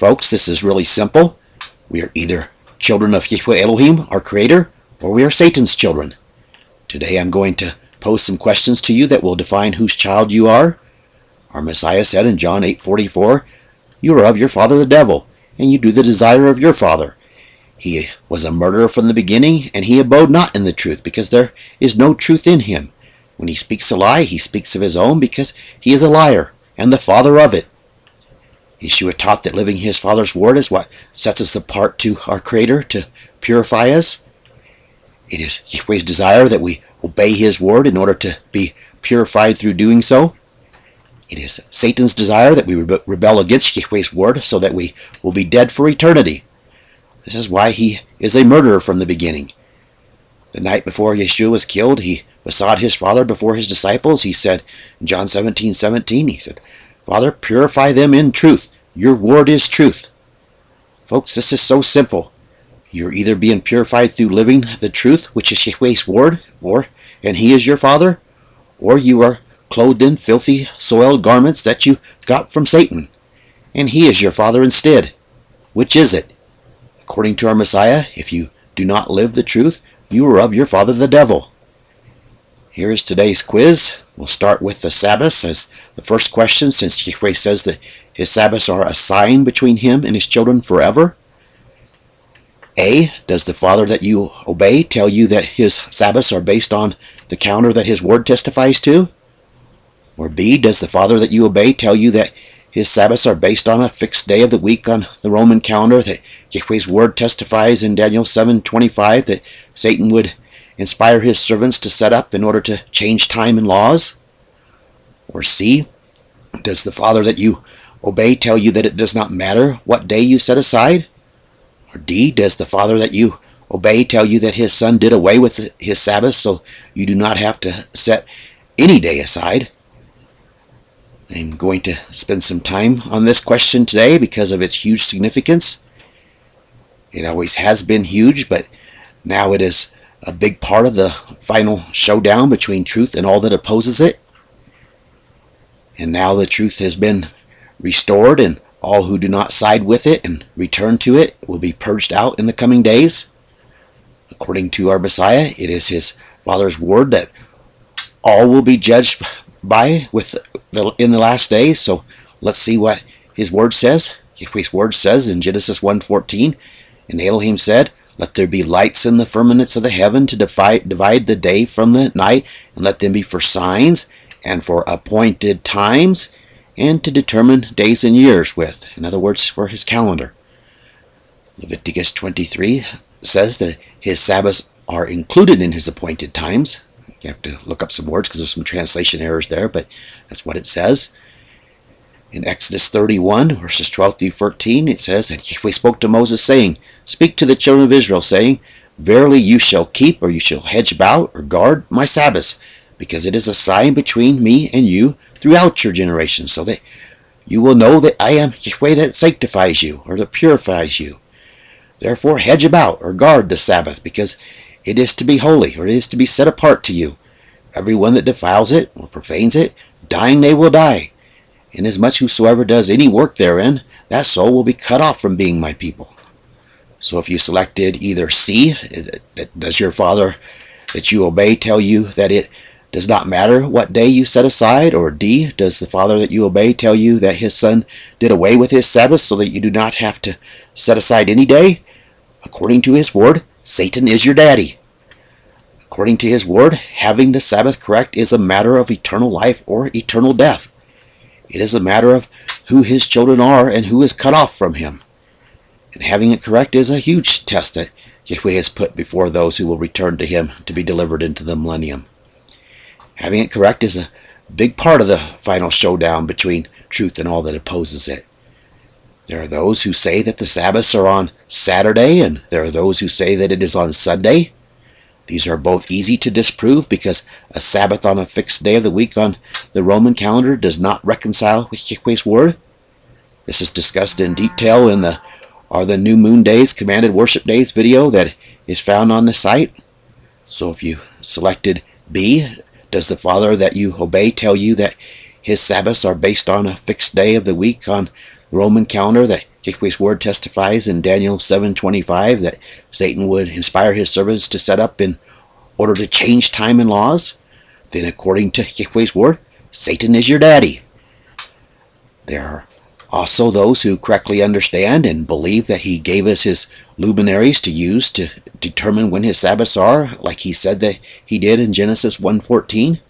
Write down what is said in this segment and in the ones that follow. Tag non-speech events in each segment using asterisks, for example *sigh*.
Folks, this is really simple. We are either children of Yahweh Elohim, our Creator, or we are Satan's children. Today I'm going to pose some questions to you that will define whose child you are. Our Messiah said in John 8:44, "You are of your father the devil, and you do the desire of your father." He was a murderer from the beginning, and he abode not in the truth, because there is no truth in him. When he speaks a lie, he speaks of his own, because he is a liar, and the father of it. Yeshua taught that living his Father's word is what sets us apart to our Creator to purify us. It is Yahweh's desire that we obey his word in order to be purified through doing so. It is Satan's desire that we rebel against Yahweh's word so that we will be dead for eternity. This is why he is a murderer from the beginning. The night before Yeshua was killed, he besought his Father before his disciples. He said in John 17, 17, he said, Father, purify them in truth. Your word is truth. Folks, this is so simple. You're either being purified through living the truth, which is Yahweh's word, or and he is your father, or you are clothed in filthy, soiled garments that you got from Satan, and he is your father instead. Which is it? According to our Messiah, if you do not live the truth, you are of your father the devil. Here is today's quiz. We'll start with the Sabbaths as the first question, since Yahweh says that his Sabbaths are a sign between him and his children forever. A. Does the Father that you obey tell you that his Sabbaths are based on the calendar that his word testifies to? Or B. Does the Father that you obey tell you that his Sabbaths are based on a fixed day of the week on the Roman calendar that Yahweh's word testifies in Daniel 7:25 that Satan would inspire his servants to set up in order to change time and laws? Or C, does the Father that you obey tell you that it does not matter what day you set aside? Or D, does the Father that you obey tell you that his Son did away with his Sabbath so you do not have to set any day aside? I'm going to spend some time on this question today because of its huge significance. It always has been huge, but now it is a big part of the final showdown between truth and all that opposes it. And now the truth has been restored, and all who do not side with it and return to it will be purged out in the coming days. According to our Messiah, it is his Father's word that all will be judged by with the, in the last days. So let's see what his word says. His word says in Genesis 1.14, And Elohim said, Let there be lights in the firmaments of the heaven to divide, divide the day from the night, and let them be for signs, and for appointed times, and to determine days and years with. In other words, for his calendar. Leviticus 23 says that his Sabbaths are included in his appointed times. You have to look up some words because there's some translation errors there, but that's what it says. In Exodus 31, verses 12 through 13, it says, And Yahweh spoke to Moses, saying, Speak to the children of Israel, saying, Verily you shall keep, or you shall hedge about, or guard my Sabbaths, because it is a sign between me and you throughout your generations, so that you will know that I am Yahweh that sanctifies you, or that purifies you. Therefore hedge about, or guard the Sabbath, because it is to be holy, or it is to be set apart to you. Every one that defiles it, or profanes it, dying they will die. Inasmuch whosoever does any work therein, that soul will be cut off from being my people. So if you selected either C, eh, does your father that you obey tell you that it does not matter what day you set aside, or D, does the Father that you obey tell you that his Son did away with his Sabbath so that you do not have to set aside any day? According to his word, Satan is your daddy. According to his word, having the Sabbath correct is a matter of eternal life or eternal death. It is a matter of who his children are and who is cut off from him. And having it correct is a huge test that Yahweh has put before those who will return to him to be delivered into the millennium. Having it correct is a big part of the final showdown between truth and all that opposes it. There are those who say that the Sabbaths are on Saturday, and there are those who say that it is on Sunday. These are both easy to disprove because a Sabbath on a fixed day of the week on the Roman calendar does not reconcile with Yahweh's word. This is discussed in detail in the Are the New Moon Days Commanded Worship Days video that is found on the site. So if you selected B, does the Father that you obey tell you that his Sabbaths are based on a fixed day of the week on the Roman calendar that Yahweh's word testifies in Daniel 7:25 that Satan would inspire his servants to set up in order to change time and laws, then according to Yahweh's word, Satan is your daddy. There are also those who correctly understand and believe that he gave us his luminaries to use to determine when his Sabbaths are, like he said that he did in Genesis 1:14.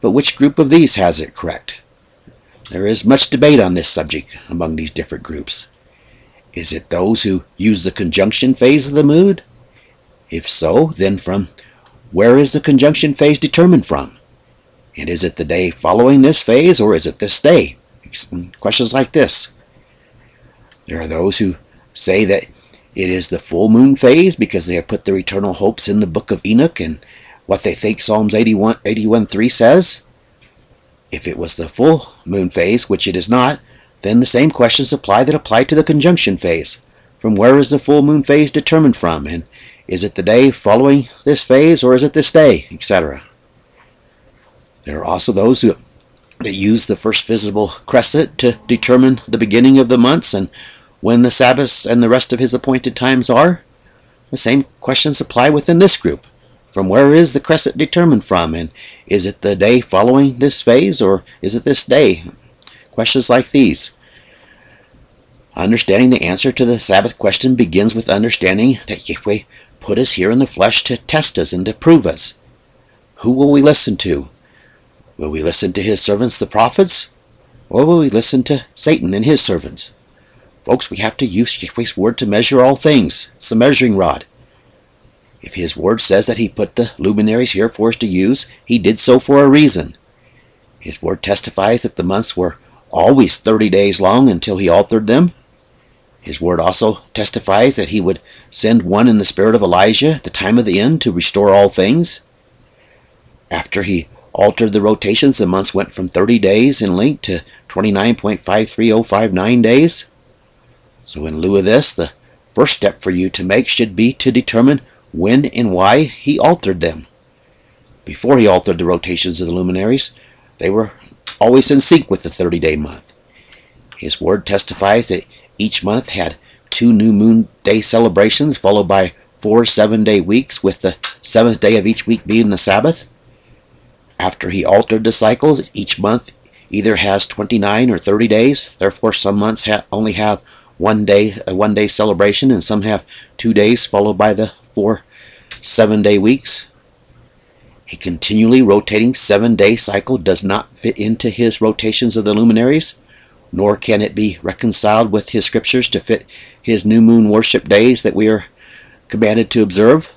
But which group of these has it correct? There is much debate on this subject among these different groups. Is it those who use the conjunction phase of the moon? If so, then from where is the conjunction phase determined from? And is it the day following this phase or is it this day? Questions like this. There are those who say that it is the full moon phase because they have put their eternal hopes in the book of Enoch and what they think Psalms 81, 81 3 says. If it was the full moon phase, which it is not, then the same questions apply that apply to the conjunction phase. From where is the full moon phase determined from? And is it the day following this phase or is it this day, etc.? There are also those who that use the first visible crescent to determine the beginning of the months and when the Sabbaths and the rest of his appointed times are. The same questions apply within this group. From where is the crescent determined from? And is it the day following this phase or is it this day? Questions like these. Understanding the answer to the Sabbath question begins with understanding that Yahweh put us here in the flesh to test us and to prove us. Who will we listen to? Will we listen to his servants, the prophets? Or will we listen to Satan and his servants? Folks, we have to use Yahweh's word to measure all things. It's the measuring rod. If his word says that he put the luminaries here for us to use, he did so for a reason. His word testifies that the months were always 30 days long until he altered them. His word also testifies that he would send one in the spirit of Elijah at the time of the end to restore all things. After he altered the rotations, the months went from 30 days in length to 29.53059 days. So in lieu of this, the first step for you to make should be to determine when and why he altered them. Before he altered the rotations of the luminaries, they were always in sync with the 30 day month. His word testifies that each month had two new moon day celebrations, followed by four seven day weeks, with the seventh day of each week being the Sabbath. After he altered the cycles, each month either has 29 or 30 days. Therefore, some months ha only have one day, a one day celebration, and some have two days, followed by the four seven day weeks. A continually rotating seven day cycle does not fit into his rotations of the luminaries, nor can it be reconciled with his scriptures to fit his new moon worship days that we are commanded to observe.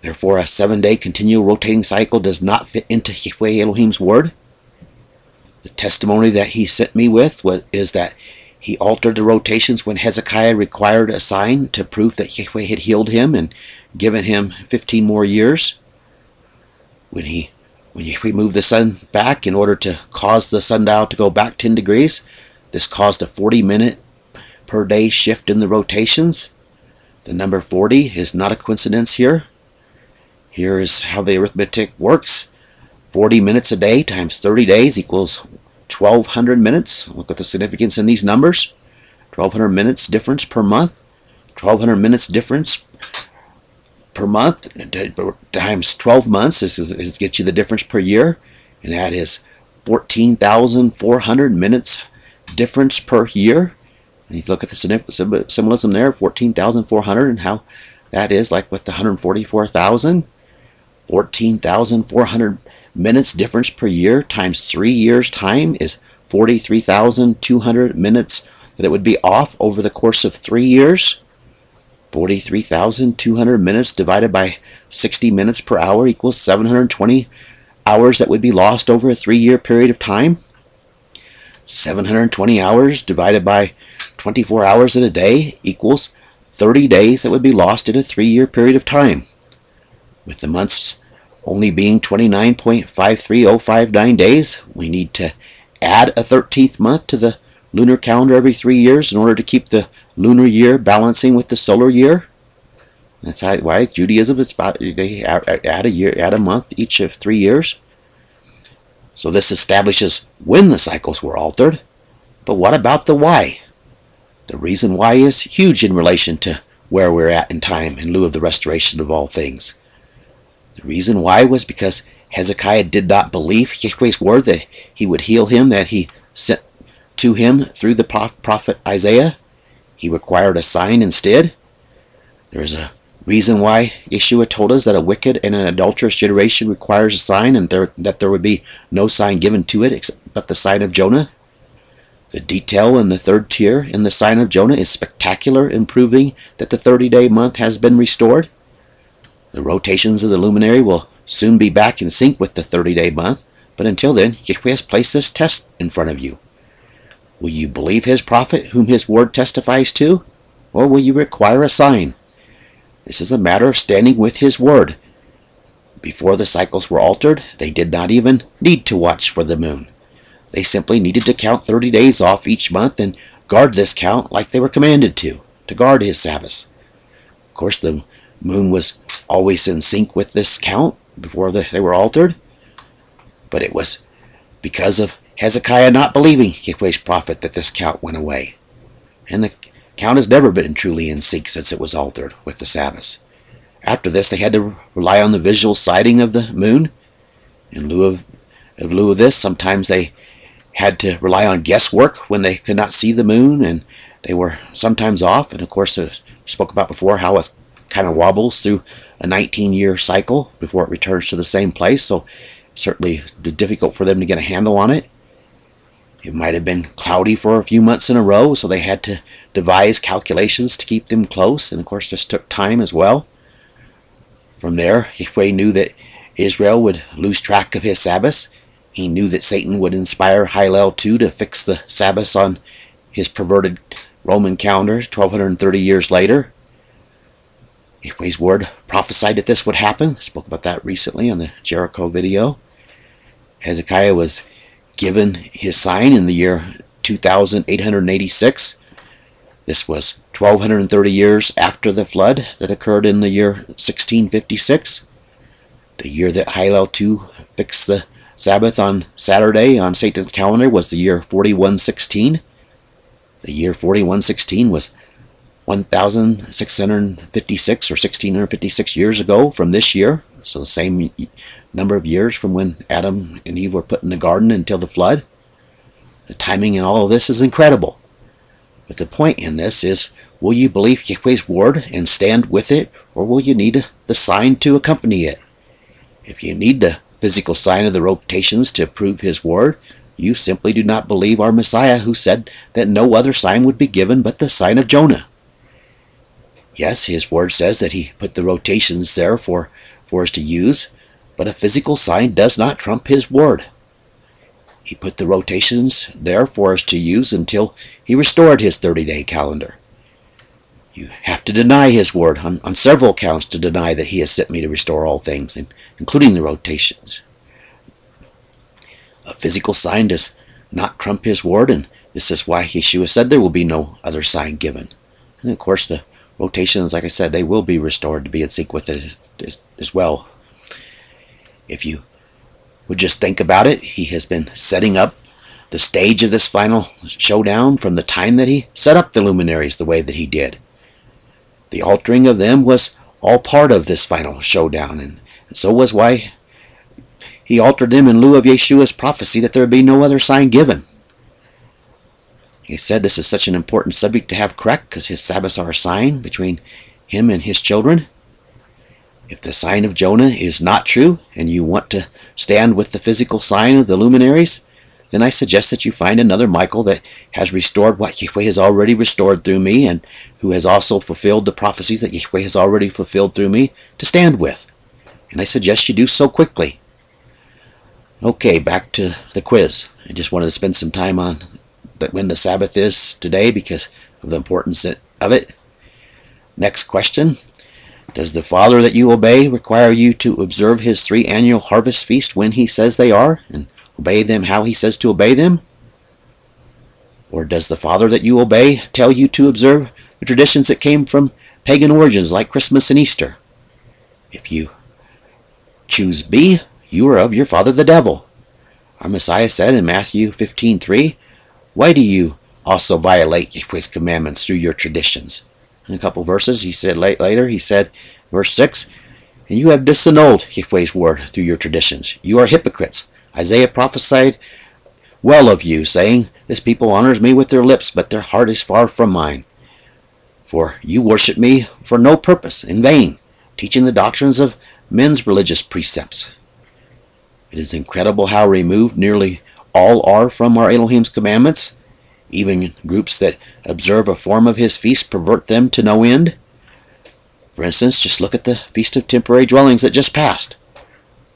Therefore, a seven day continual rotating cycle does not fit into Yahweh Elohim's word. The testimony that he sent me with was, is that he altered the rotations when Hezekiah required a sign to prove that Yahweh had healed him and given him 15 more years. When he when Yahweh moved the sun back in order to cause the sundial to go back 10 degrees, this caused a 40 minute per day shift in the rotations. The number 40 is not a coincidence here. Here is how the arithmetic works. 40 minutes a day times 30 days equals 1200 minutes. Look at the significance in these numbers. 1200 minutes difference per month. 1200 minutes difference per month times 12 months. This, is, this gets you the difference per year. And that is 14,400 minutes difference per year. And you look at the symbolism there, 14,400 and how that is like with the 144,000. 14,400 minutes difference per year times three years time is 43,200 minutes that it would be off over the course of three years. 43,200 minutes divided by 60 minutes per hour equals 720 hours that would be lost over a three-year period of time. 720 hours divided by 24 hours in a day equals 30 days that would be lost in a three-year period of time. With the months only being 29.53059 days, we need to add a 13th month to the lunar calendar every three years in order to keep the lunar year balancing with the solar year. That's why Judaism is about they add a year, add a month each of three years. So this establishes when the cycles were altered. But what about the why? The reason why is huge in relation to where we're at in time in lieu of the restoration of all things. The reason why was because Hezekiah did not believe Yahweh's word that he would heal him that he sent to him through the prophet Isaiah. He required a sign instead. There is a reason why Yeshua told us that a wicked and an adulterous generation requires a sign and there, that there would be no sign given to it except but the sign of Jonah. The detail in the third tier in the sign of Jonah is spectacular in proving that the 30-day month has been restored. The rotations of the luminary will soon be back in sync with the 30-day month, but until then, Yahweh has placed this test in front of you. Will you believe his prophet whom his word testifies to, or will you require a sign? This is a matter of standing with his word. Before the cycles were altered, they did not even need to watch for the moon. They simply needed to count 30 days off each month and guard this count like they were commanded to, to guard his Sabbaths. Of course, the moon was always in sync with this count before they were altered, but it was because of Hezekiah not believing Yahweh's prophet that this count went away. And the count has never been truly in sync since it was altered with the Sabbath. After this, they had to rely on the visual sighting of the moon. In lieu of, in lieu of this, sometimes they had to rely on guesswork when they could not see the moon and they were sometimes off. And of course, I spoke about before how it kind of wobbles through a 19 year cycle before it returns to the same place. So certainly difficult for them to get a handle on it. It might have been cloudy for a few months in a row, so they had to devise calculations to keep them close. And of course, this took time as well. From there, *laughs* Yahweh knew that Israel would lose track of his Sabbaths he knew that Satan would inspire Hillel II to fix the Sabbaths on his perverted Roman calendar 1230 years later. Yahweh's word prophesied that this would happen. I spoke about that recently on the Jericho video. Hezekiah was given his sign in the year 2886. This was 1230 years after the flood that occurred in the year 1656. The year that Hillel II fixed the Sabbath on Saturday on Satan's calendar was the year 4116. The year 4116 was 1,656 or 1,656 years ago from this year. So the same number of years from when Adam and Eve were put in the garden until the flood. The timing in all of this is incredible. But the point in this is, will you believe Yahweh's word and stand with it, or will you need the sign to accompany it? If you need the physical sign of the rotations to prove his word, you simply do not believe our Messiah who said that no other sign would be given but the sign of Jonah. Yes, his word says that he put the rotations there for, for us to use, but a physical sign does not trump his word. He put the rotations there for us to use until he restored his 30-day calendar. You have to deny his word on, on several counts to deny that he has sent me to restore all things, including the rotations. A physical sign does not trump his word, and this is why Yeshua said there will be no other sign given. And of course, the rotations, like I said, they will be restored to be in sync with it as, as, well. If you would just think about it, he has been setting up the stage of this final showdown from the time that he set up the luminaries the way that he did. The altering of them was all part of this final showdown, and so was why he altered them in lieu of Yeshua's prophecy that there would be no other sign given. He said this is such an important subject to have correct because his Sabbaths are a sign between him and his children. If the sign of Jonah is not true and you want to stand with the physical sign of the luminaries, then I suggest that you find another Michael that has restored what Yahweh has already restored through me and who has also fulfilled the prophecies that Yahweh has already fulfilled through me to stand with. And I suggest you do so quickly. Okay, back to the quiz. I just wanted to spend some time on when the Sabbath is today because of the importance of it. Next question. Does the Father that you obey require you to observe his three annual harvest feast when he says they are? And obey them how he says to obey them? Or does the Father that you obey tell you to observe the traditions that came from pagan origins like Christmas and Easter? If you choose B, you are of your father the devil. Our Messiah said in Matthew 15:3, Why do you also violate Yahweh's commandments through your traditions. In a couple verses, he said later, he said, verse 6, And you have disannulled Yahweh's word through your traditions. You are hypocrites. Isaiah prophesied well of you, saying, This people honors me with their lips, but their heart is far from mine. For you worship me for no purpose, in vain, teaching the doctrines of men's religious precepts. It is incredible how removed nearly all are from our Elohim's commandments. Even groups that observe a form of his feast pervert them to no end. For instance, just look at the Feast of Temporary Dwellings that just passed.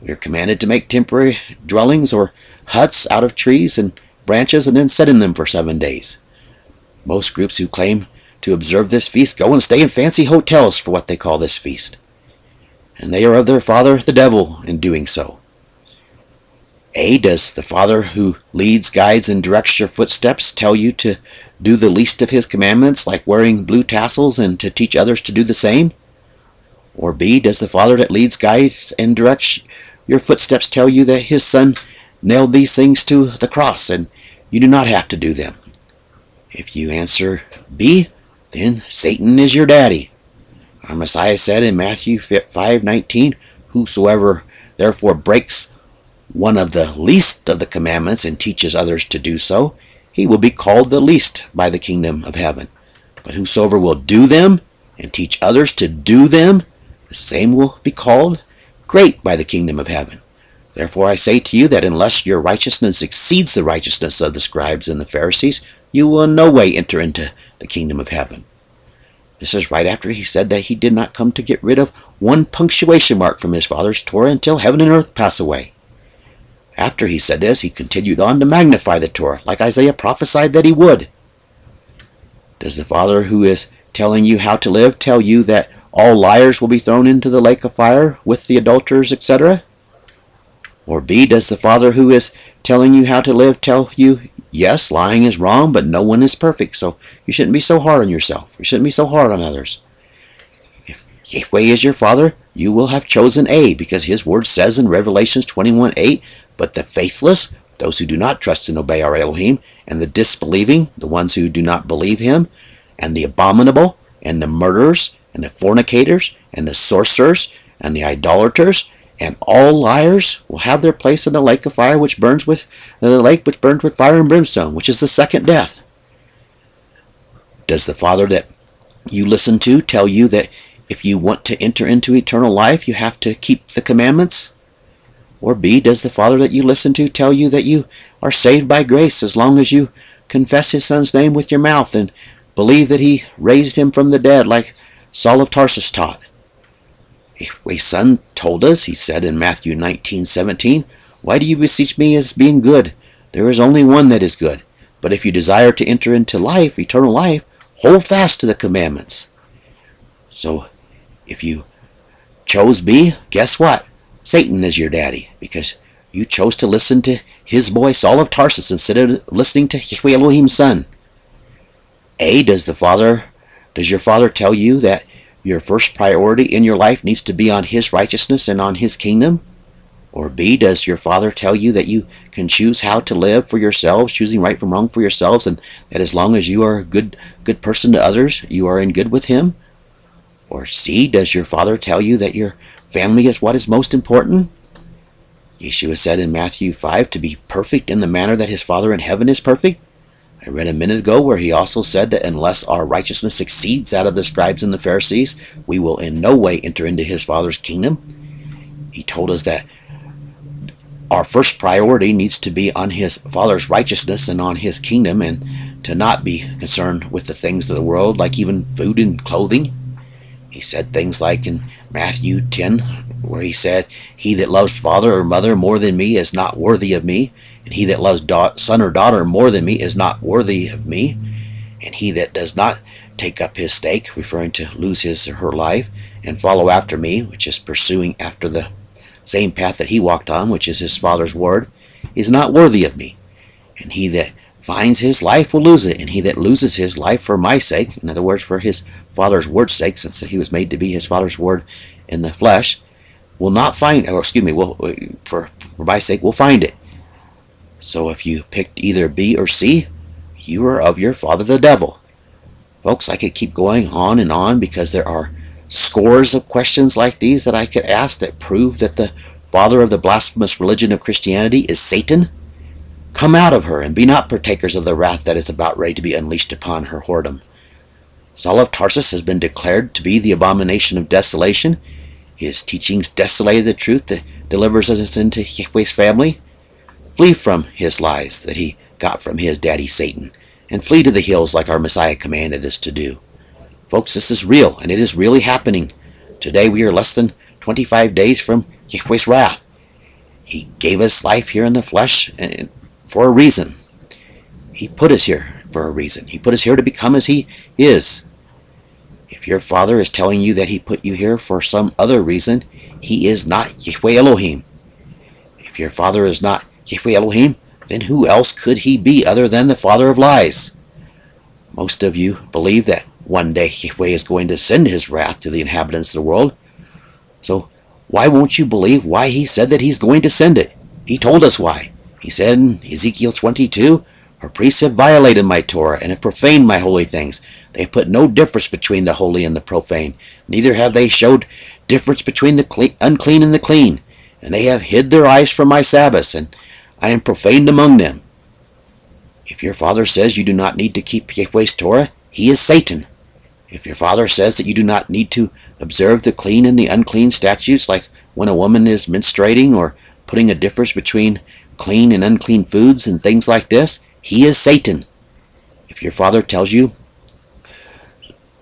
We are commanded to make temporary dwellings or huts out of trees and branches and then sit in them for seven days. Most groups who claim to observe this feast go and stay in fancy hotels for what they call this feast. And they are of their father, the devil, in doing so. A. Does the Father who leads, guides, and directs your footsteps tell you to do the least of His commandments, like wearing blue tassels, and to teach others to do the same? Or B. Does the Father that leads, guides, and directs your footsteps tell you that His Son nailed these things to the cross and you do not have to do them? If you answer B, then Satan is your daddy. Our Messiah said in Matthew 5:19, Whosoever therefore breaks one of the least of the commandments and teaches others to do so, he will be called the least by the kingdom of heaven. But whosoever will do them and teach others to do them, the same will be called great by the kingdom of heaven. Therefore I say to you that unless your righteousness exceeds the righteousness of the scribes and the Pharisees, you will in no way enter into the kingdom of heaven. This is right after he said that he did not come to get rid of one punctuation mark from his Father's Torah until heaven and earth pass away. After he said this, he continued on to magnify the Torah, like Isaiah prophesied that he would. Does the Father who is telling you how to live tell you that all liars will be thrown into the lake of fire with the adulterers, etc.? Or B, does the Father who is telling you how to live tell you, yes, lying is wrong, but no one is perfect, so you shouldn't be so hard on yourself. You shouldn't be so hard on others. If Yahweh is your Father, you will have chosen A, because his word says in Revelations 21 8, but the faithless, those who do not trust and obey our Elohim, and the disbelieving, the ones who do not believe him, and the abominable, and the murderers, and the fornicators, and the sorcerers, and the idolaters, and all liars will have their place in the lake of fire which burns with uh, the lake which burns with fire and brimstone, which is the second death. Does the Father that you listen to tell you that if you want to enter into eternal life, you have to keep the commandments? Or B, does the Father that you listen to tell you that you are saved by grace as long as you confess his Son's name with your mouth and believe that he raised him from the dead like Saul of Tarsus taught? A son told us, he said in Matthew 19:17, Why do you beseech me as being good? There is only one that is good. But if you desire to enter into life, eternal life, hold fast to the commandments. So, if you chose B, guess what? Satan is your daddy because you chose to listen to his boy Saul of Tarsus instead of listening to Yahweh Elohim's son. A, does the father, does your father tell you that your first priority in your life needs to be on his righteousness and on his kingdom? Or B, does your father tell you that you can choose how to live for yourselves, choosing right from wrong for yourselves, and that as long as you are a good good person to others, you are in good with him? Or C, does your father tell you that your Family is what is most important. Yeshua said in Matthew 5 to be perfect in the manner that his Father in heaven is perfect. I read a minute ago where he also said that unless our righteousness exceeds that of the scribes and the Pharisees, we will in no way enter into his Father's kingdom. He told us that our first priority needs to be on his Father's righteousness and on his kingdom and to not be concerned with the things of the world, like even food and clothing. He said things like in Matthew 10, where he said, He that loves father or mother more than me is not worthy of me, and he that loves son or daughter more than me is not worthy of me, and he that does not take up his stake, referring to lose his or her life, and follow after me, which is pursuing after the same path that he walked on, which is his Father's word, is not worthy of me. And he that finds his life will lose it, and he that loses his life for my sake, in other words, for his Father's word's sake, since he was made to be his Father's word in the flesh, will not find, or excuse me, will for, for my sake, will find it. So if you picked either B or C, you are of your father the devil. Folks, I could keep going on and on because there are scores of questions like these that I could ask that prove that the father of the blasphemous religion of Christianity is Satan. Come out of her and be not partakers of the wrath that is about ready to be unleashed upon her whoredom. Saul of Tarsus has been declared to be the abomination of desolation. His teachings desolated the truth that delivers us into Yahweh's family. Flee from his lies that he got from his daddy Satan, and flee to the hills like our Messiah commanded us to do. Folks, this is real, and it is really happening. Today we are less than 25 days from Yahweh's wrath. He gave us life here in the flesh for a reason. He put us here for a reason. He put us here to become as He is. If your Father is telling you that He put you here for some other reason, He is not Yahweh Elohim. If your Father is not Yahweh Elohim, then who else could He be other than the Father of lies? Most of you believe that one day Yahweh is going to send His wrath to the inhabitants of the world. So why won't you believe why He said that He's going to send it? He told us why. He said in Ezekiel 22, Her priests have violated my Torah and have profaned my holy things. They have put no difference between the holy and the profane. Neither have they showed difference between the clean, unclean and the clean. And they have hid their eyes from my Sabbaths, and I am profaned among them. If your father says you do not need to keep Yahweh's Torah, he is Satan. If your father says that you do not need to observe the clean and the unclean statutes, like when a woman is menstruating or putting a difference between clean and unclean foods and things like this, he is Satan. If your father tells you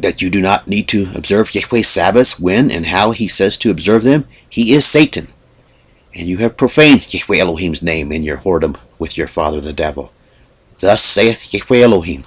that you do not need to observe Yahweh's Sabbaths when and how he says to observe them, he is Satan. And you have profaned Yahweh Elohim's name in your whoredom with your father the devil. Thus saith Yahweh Elohim,